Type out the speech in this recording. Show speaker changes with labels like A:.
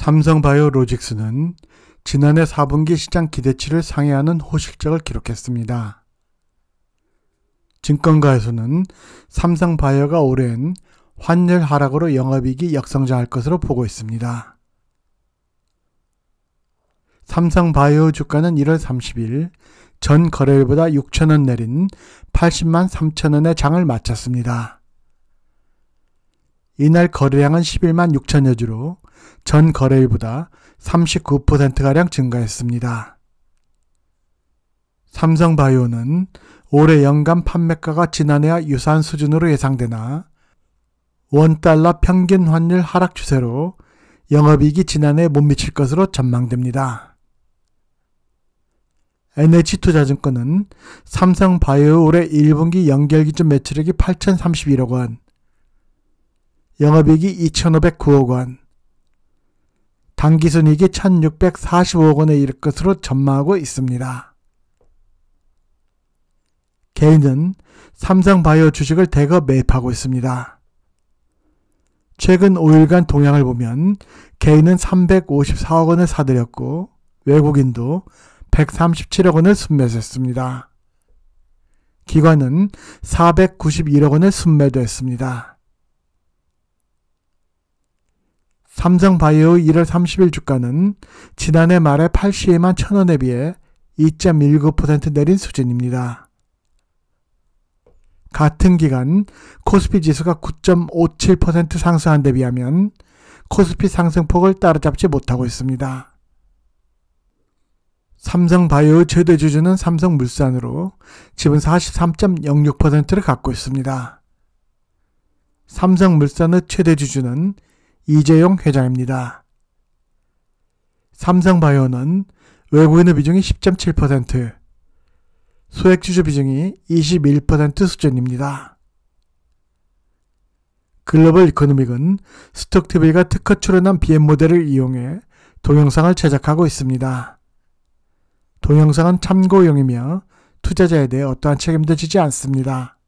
A: 삼성바이오로직스는 지난해 4분기 시장 기대치를 상회하는 호실적을 기록했습니다. 증권가에서는 삼성바이오가 올해엔 환율 하락으로 영업이익이 역성장할 것으로 보고 있습니다. 삼성바이오 주가는 1월 30일 전 거래일보다 6천원 내린 80만 3천원의 장을 마쳤습니다. 이날 거래량은 11만 6천여 주로 전 거래일보다 39%가량 증가했습니다. 삼성바이오는 올해 연간 판매가가 지난해와 유사한 수준으로 예상되나 원달러 평균 환율 하락 추세로 영업이익이 지난해에 못 미칠 것으로 전망됩니다. NH투자증권은 삼성바이오 올해 1분기 연결 기준 매출액이 8,031억 원, 영업이익이 2,509억 원, 당기순이익이 1,645억 원에 이를 것으로 전망하고 있습니다. 개인은 삼성바이오 주식을 대거 매입하고 있습니다. 최근 5일간 동향을 보면 개인은 354억 원을 사들였고 외국인도 137억 원을 순매수했습니다. 기관은 491억 원을 순매도했습니다. 삼성바이오 1월 30일 주가는 지난해 말에 82만 1000원에 비해 2.19% 내린 수준입니다. 같은 기간 코스피 지수가 9.57% 상승한 데 비하면 코스피 상승폭을 따라잡지 못하고 있습니다. 삼성바이오 최대 주주는 삼성물산으로 지분 43.06%를 갖고 있습니다. 삼성물산의 최대 주주는 이재용 회장입니다. 삼성바이오는 외국인의 비중이 10.7%, 소액주주 비중이 21% 수준입니다. 글로벌 이코노믹은 스톡TV가 특허 출연한 BM 모델을 이용해 동영상을 제작하고 있습니다. 동영상은 참고용이며 투자자에 대해 어떠한 책임도 지지 않습니다.